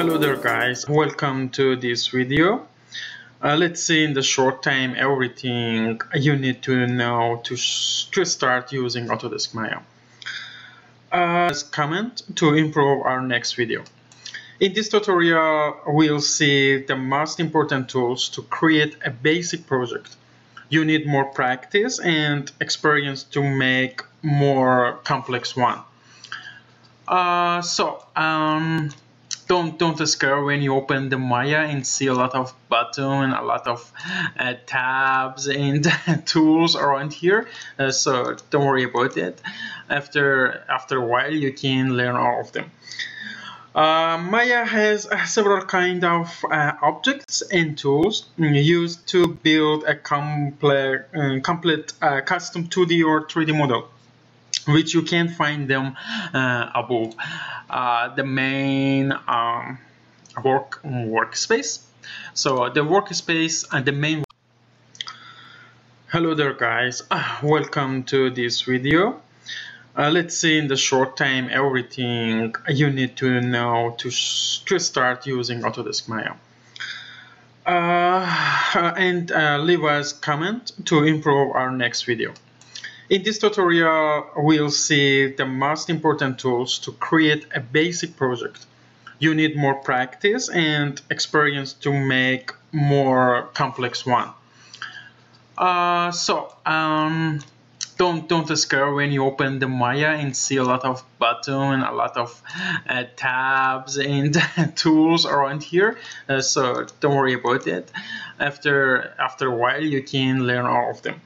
Hello there guys, welcome to this video. Uh, let's see in the short time everything you need to know to, to start using Autodesk Maya. Uh, comment to improve our next video. In this tutorial, we'll see the most important tools to create a basic project. You need more practice and experience to make more complex one. Uh, so, um, don't don't scare when you open the Maya and see a lot of buttons, and a lot of uh, tabs and tools around here. Uh, so don't worry about it. After after a while, you can learn all of them. Uh, Maya has uh, several kind of uh, objects and tools used to build a complete, uh, complete custom 2D or 3D model which you can find them uh, above uh, the main um, work workspace. So the workspace and the main Hello there guys, uh, welcome to this video. Uh, let's see in the short time everything you need to know to, to start using Autodesk Maya. Uh, and uh, leave us comment to improve our next video. In this tutorial, we'll see the most important tools to create a basic project. You need more practice and experience to make more complex one. Uh, so, um, don't don't scare when you open the Maya and see a lot of button, and a lot of uh, tabs and tools around here. Uh, so don't worry about it. After after a while, you can learn all of them.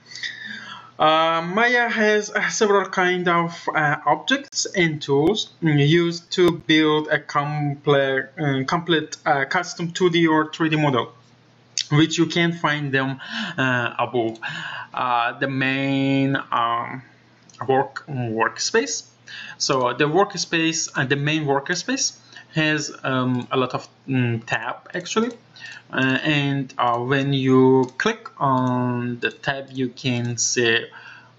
Uh, Maya has uh, several kind of uh, objects and tools used to build a complete, uh, complete uh, custom 2D or 3D model, which you can find them uh, above the main um, work workspace. So the workspace and the main workspace has um, a lot of mm, tab actually uh, and uh, when you click on the tab you can see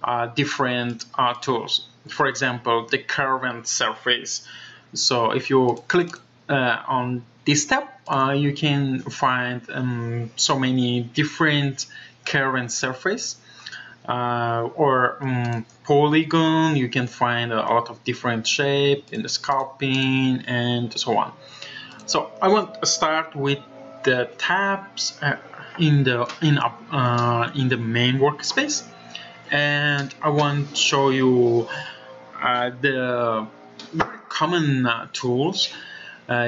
uh, different uh, tools. For example the curved surface. So if you click uh, on this tab uh, you can find um, so many different curved surface or um, polygon. You can find a lot of different shape in the sculpting and so on. So I want to start with the tabs uh, in the in uh, in the main workspace and I want to show you uh, the common uh, tools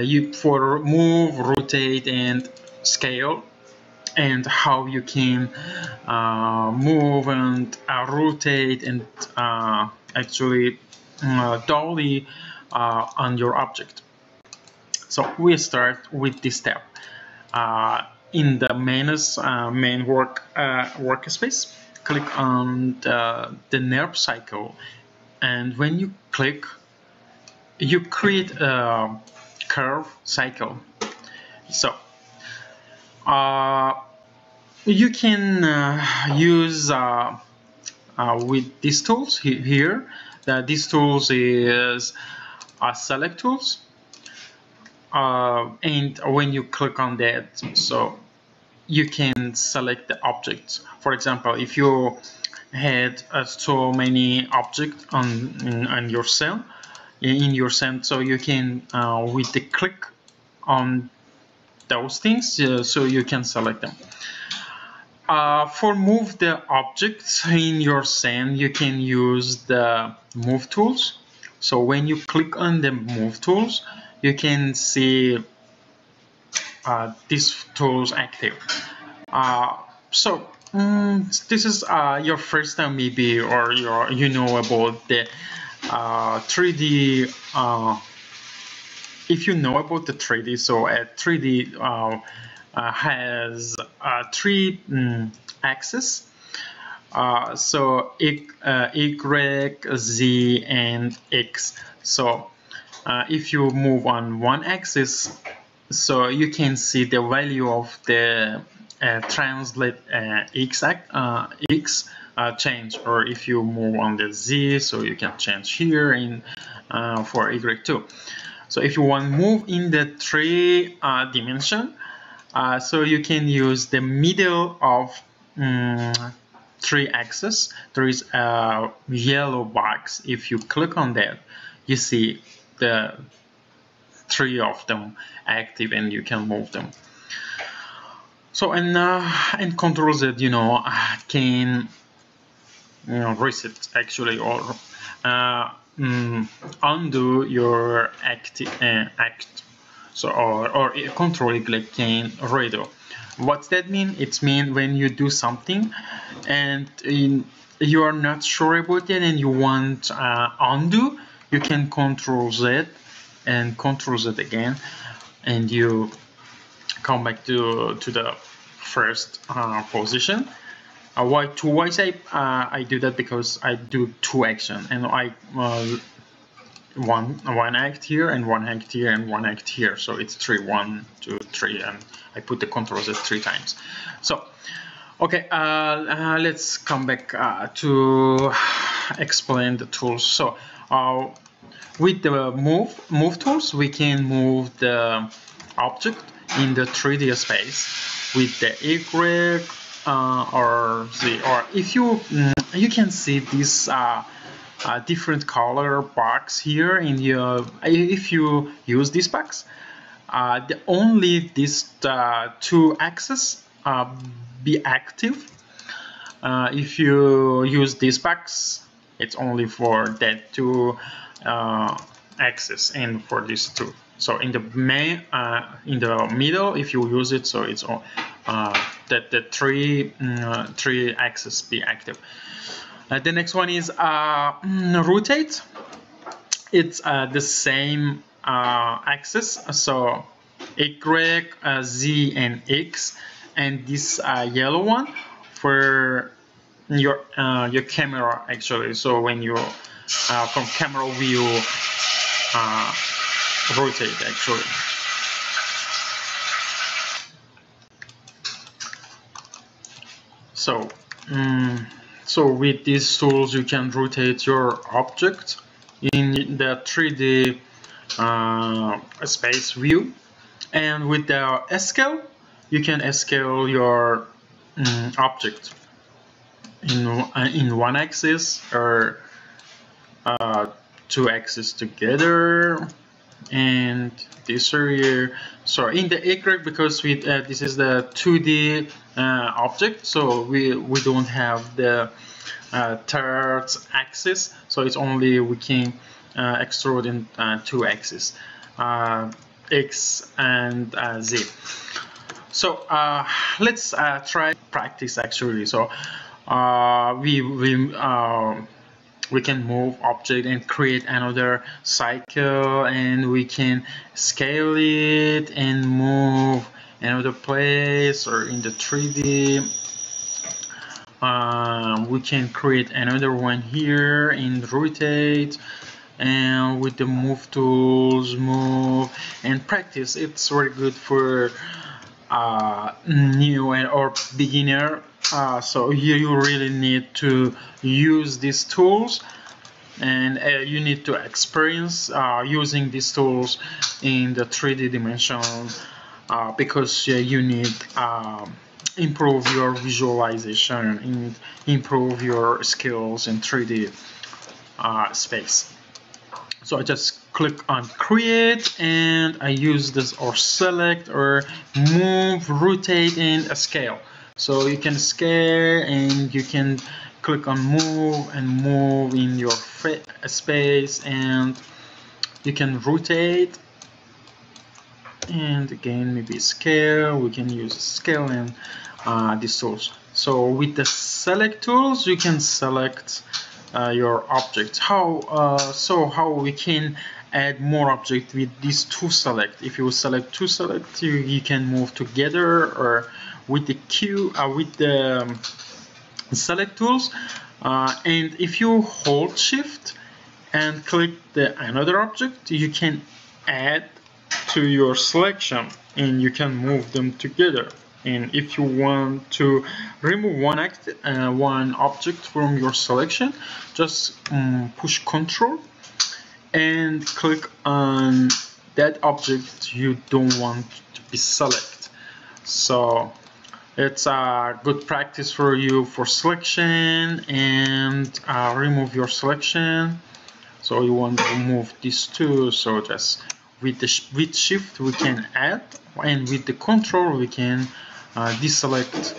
you for move rotate and scale and how you can uh, move and uh, rotate and uh, actually uh, dolly uh, on your object. So we start with this step. Uh, in the menus, main work workspace, click on the, the NURB cycle. And when you click you create a curve cycle. So uh, you can uh, use uh, uh, with these tools here. That these tools is uh, select tools uh, and when you click on that so you can select the objects for example if you had uh, so many objects on on your cell in your cell so you can with the click on those things uh, so you can select them. Uh, for move the objects in your scene, you can use the move tools. So when you click on the move tools, you can see uh, these tools active. Uh, so um, this is uh, your first time maybe or your, you know about the 3D uh, if you know about the 3D, so a 3D uh, uh, has uh, three um, axes. Uh, so uh, Y, Z, and X. So uh, if you move on one axis, so you can see the value of the translate X, X change, or if you move on the Z, so you can change here in for Y2. so if you want move in the three uh, dimension uh, so you can use the middle of um, three axes there is a yellow box. If you click on that you see the three of them active and you can move them. So and uh, and control Z you know can you know reset actually or uh, mm, undo your act uh, act. So or, or control click can redo. What's that mean? It means when you do something and in, you are not sure about it and you want uh, undo you can control z and control z again and you come back to to the first uh, position. Uh, why to why say uh, I do that because I do two action and I uh, one one act here and one act here and one act here. So it's three one two three and I put the controls at three times. So okay uh, uh, let's come back to explain the tools. So uh, with the move move tools we can move the object in the 3D space with the Y uh, or Z or if you mm, you can see this uh, a different color box here in your if you use this box uh, the only these uh, two axes uh, be active. Uh, if you use this box it's only for that two uh, axes and for these two. So in the main uh, in the middle if you use it so it's all that the three mm, three axes be active. Uh, the next one is uh, mm, rotate. It's uh, the same uh, axis, so Y, uh, Z, and X, and this uh, yellow one for your your camera actually. So when you from camera view rotate actually. So. Um, so with these tools you can rotate your object in the 3D uh, space view and with the scale you can scale your um, object in, in one axis or uh, two axes together. And this area so in the Y because we uh, this is the 2D uh, object so we we don't have the uh, third axis. So it's only we can uh, extrude in uh, two axes uh, X and Z. So let's try practice actually. So we we we can move object and create another cycle and we can scale it and move another place or in the 3D um, we can create another one here in rotate and with the move tools move and practice. It's very good for uh, new and or beginner uh, so here you really need to use these tools and uh, you need to experience uh, using these tools in the 3D dimension uh, because you need um, improve your visualization and improve your skills in 3D uh, space. So I just click on create and I use this or select or move rotate and scale so you can scale and you can click on move and move in your space and you can rotate. And again maybe scale we can use scale and uh, so with the select tools you can select uh, your objects how uh, so how we can add more object with these two select. If you select two select you, you can move together or with the Q uh, with the um, select tools. Uh, and if you hold shift and click the another object you can add to your selection and you can move them together. And if you want to remove one act uh, one object from your selection just um, push control and click on that object you don't want to be select so it's a good practice for you for selection and uh, remove your selection. So you want to remove these two so just with the with shift we can add and with the control we can uh, deselect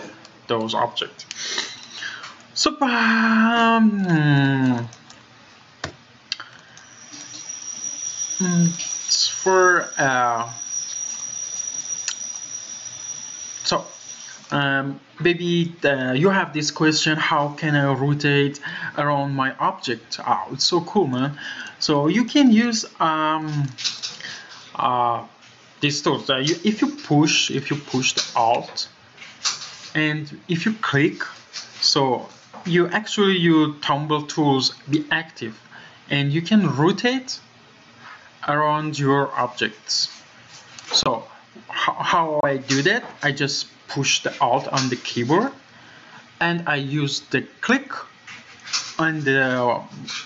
those objects. So um, hmm, for uh, so um, maybe the, you have this question how can I rotate around my object? Oh it's so cool man. So you can use um, uh, these tools. Uh, you, if you push if you push the alt and if you click so you actually your tumble tools be active and you can rotate around your objects. So how, how I do that? I just push the alt on the keyboard and I use the click on the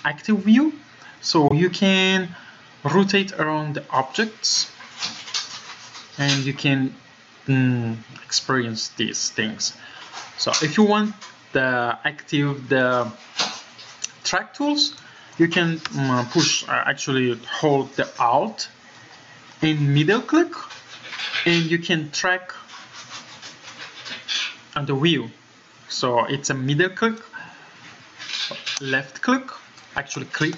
active view. So you can rotate around the objects and you can mm, experience these things. So if you want the active the track tools you can um, push uh, actually hold the alt and middle click and you can track on the wheel. So it's a middle click left click actually click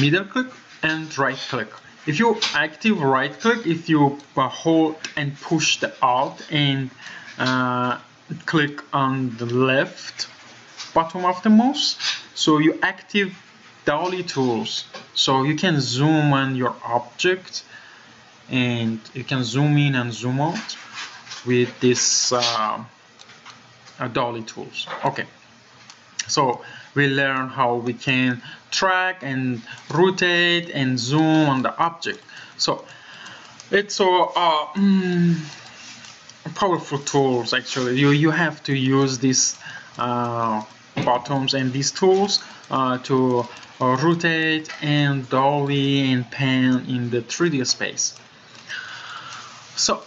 middle click and right click. If you active right click if you uh, hold and push the alt and uh, click on the left bottom of the mouse so you active dolly tools. So you can zoom on your object and you can zoom in and zoom out with this uh, uh, dolly tools. Okay. So we learn how we can track and rotate and zoom on the object. So it's so uh, mm, powerful tools actually. You you have to use these uh, buttons and these tools uh, to uh, rotate and dolly and pan in the 3d space. So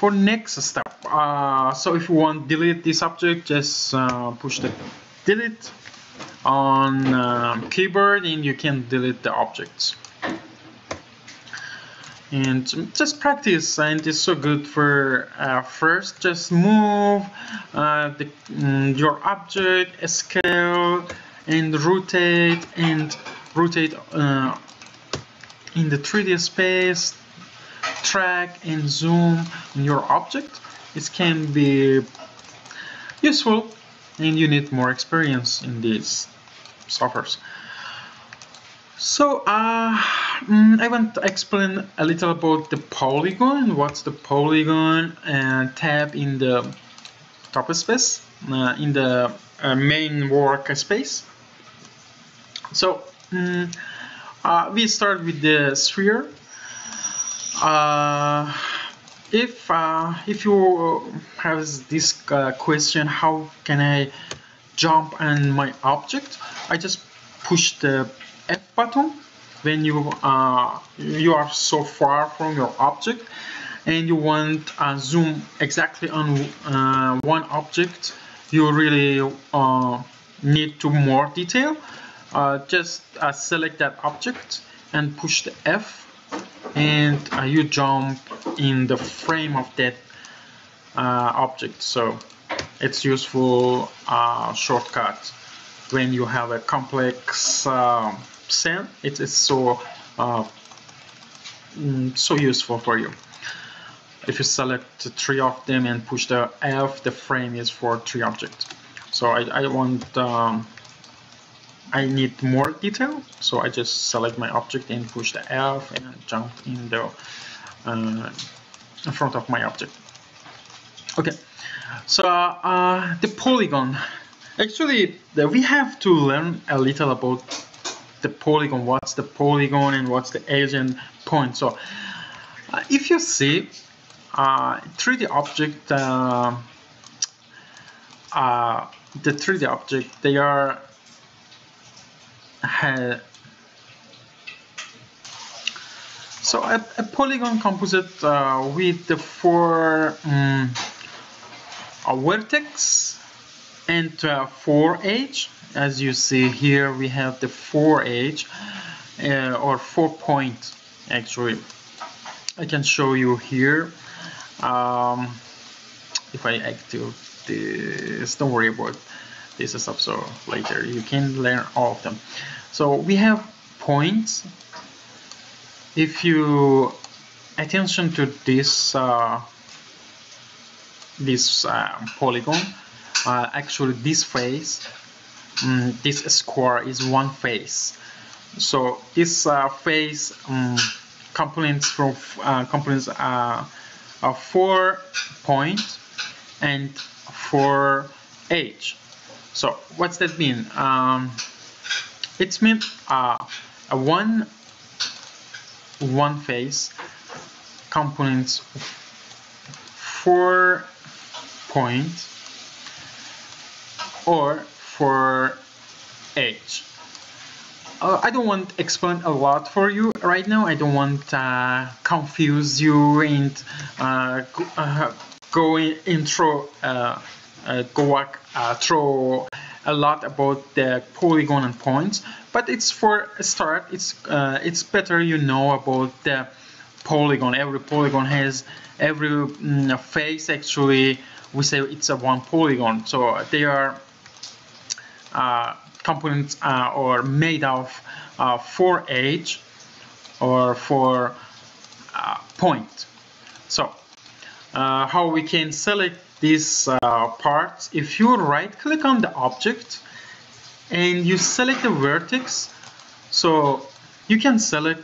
for next step. Uh, so if you want delete this object just uh, push the delete on um, keyboard and you can delete the objects. And just practice and it's so good for uh, first just move uh, the, mm, your object scale and rotate and rotate uh, in the 3d space track and zoom on your object it can be useful and you need more experience in these softwares so uh, mm, I want to explain a little about the polygon. What's the polygon uh, tab in the top space, uh, in the uh, main workspace. So um, we start with the sphere. Uh, if uh, if you have this question, how can I jump on my object? I just push the F button when you uh, you are so far from your object and you want uh, zoom exactly on uh, one object you really uh, need to more detail uh, just uh, select that object and push the F and you jump in the frame of that object. So it's useful shortcut when you have a complex scene. it is so uh, mm, so useful for you. If you select three of them and push the F the frame is for three objects. So I, I want um, I need more detail so I just select my object and push the F and jump in the uh, front of my object okay so uh, the polygon actually we have to learn a little about the polygon, what's the polygon and what's the agent point. So uh, if you see uh, 3D object, uh, uh the 3D object, they are So a, a polygon composite uh, with the four um, a vertex and uh, four edge. As you see here, we have the four edge uh, or four point actually. I can show you here. Um, if I active this, don't worry about this stuff. So later you can learn all of them. So we have points if you attention to this uh, this uh, polygon uh, actually this face um, this square is one face so this uh, face um, components from uh, components are uh, four point and four edge so what's that mean? Um, it means uh, a one one phase components four point or four edge uh, I don't want to explain a lot for you right now. I don't want to uh, confuse you and uh, uh, go intro uh, uh, go uh, through a lot about the polygon and points but it's for a start it's uh, it's better you know about the polygon. Every polygon has every mm, face actually we say it's a one polygon. So they are uh, components uh, or made of uh, four edge or four uh, point. So uh, how we can select these uh, parts if you right click on the object and you select the vertex so you can select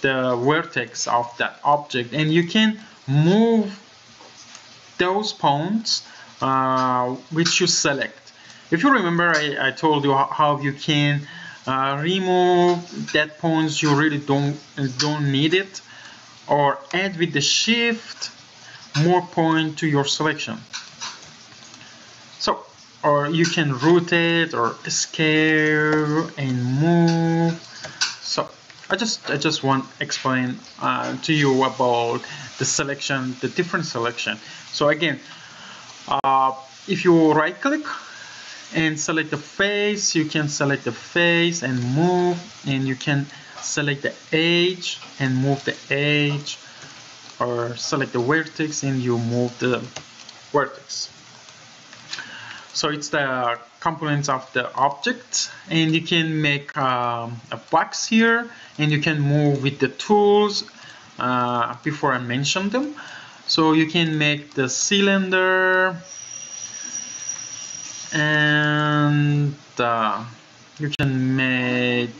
the vertex of that object and you can move those points uh, which you select. If you remember I, I told you how you can uh, remove that points you really don't don't need it or add with the shift more point to your selection. So, or you can rotate or scale and move. So, I just I just want to explain uh, to you about the selection, the different selection. So again, uh, if you right click and select the face, you can select the face and move, and you can select the edge and move the edge or select the vertex and you move the vertex. So it's the components of the object and you can make um, a box here and you can move with the tools uh, before I mentioned them. So you can make the cylinder and uh, you can make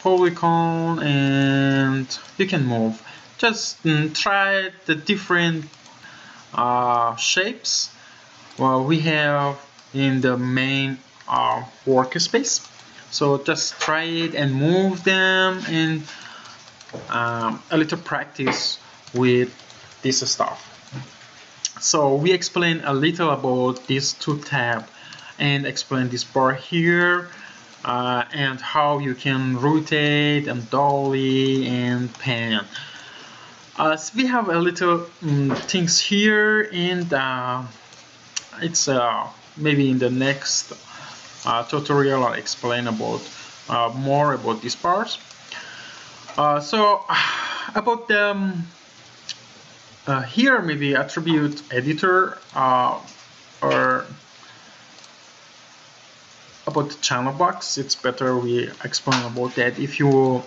polygon and you can move just mm, try the different uh, shapes well, we have in the main uh, workspace. So just try it and move them and um, a little practice with this stuff. So we explain a little about these two tab and explain this bar here uh, and how you can rotate and dolly and pan uh, so we have a little um, things here and uh, it's uh, maybe in the next uh, tutorial I'll explain about uh, more about these parts. Uh, so about the um, uh, here maybe attribute editor or about the channel box. It's better we explain about that if you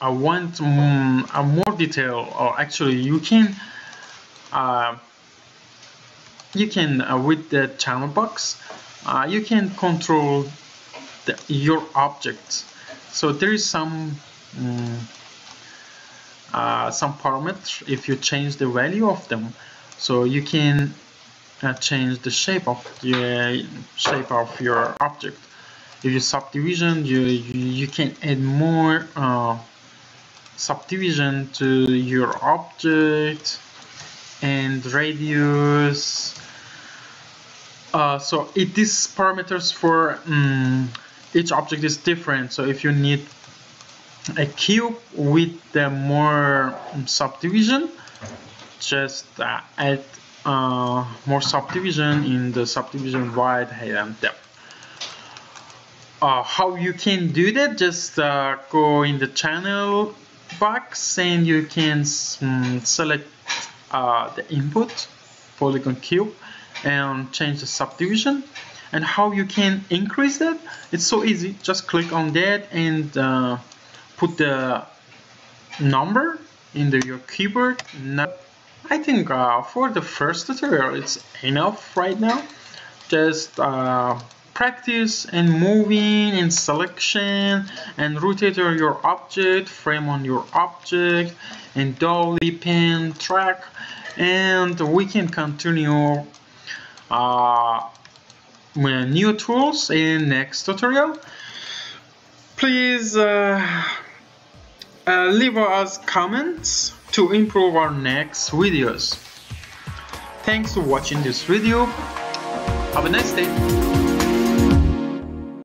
I want um, a more detail or actually you can uh, you can uh, with the channel box uh, you can control the, your objects. So there is some um, some parameters if you change the value of them. So you can uh, change the shape of the shape of your object. If you subdivision you you, you can add more uh, subdivision to your object and radius. Uh, so it these parameters for um, each object is different. So if you need a cube with the more subdivision just uh, add uh, more subdivision in the subdivision wide height and depth. Uh, how you can do that just uh, go in the channel box and you can um, select uh, the input polygon cube and change the subdivision. And how you can increase that? It's so easy. Just click on that and uh, put the number in the, your keyboard. Now, I think uh, for the first tutorial it's enough right now. Just uh, practice and moving and selection and rotate your object frame on your object and dolly pin track and we can continue uh, new tools in next tutorial. Please uh, uh, leave us comments to improve our next videos. Thanks for watching this video. Have a nice day